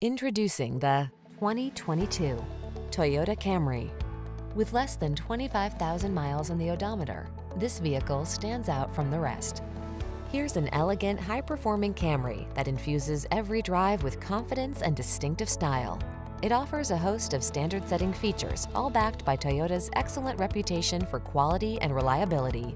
Introducing the 2022 Toyota Camry. With less than 25,000 miles on the odometer, this vehicle stands out from the rest. Here's an elegant, high-performing Camry that infuses every drive with confidence and distinctive style. It offers a host of standard-setting features, all backed by Toyota's excellent reputation for quality and reliability.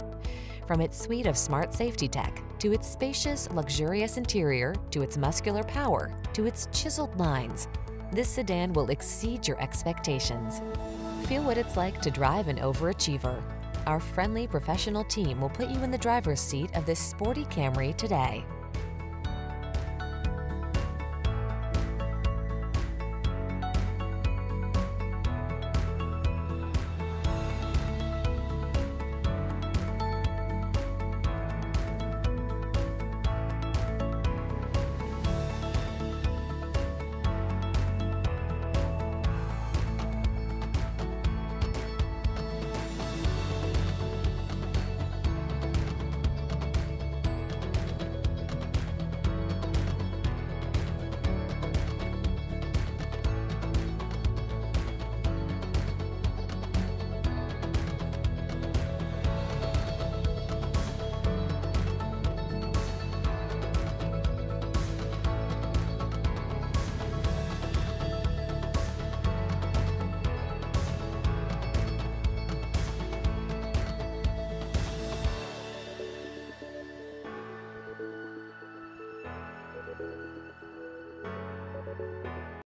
From its suite of smart safety tech, to its spacious, luxurious interior, to its muscular power, to its chiseled lines, this sedan will exceed your expectations. Feel what it's like to drive an overachiever. Our friendly professional team will put you in the driver's seat of this sporty Camry today.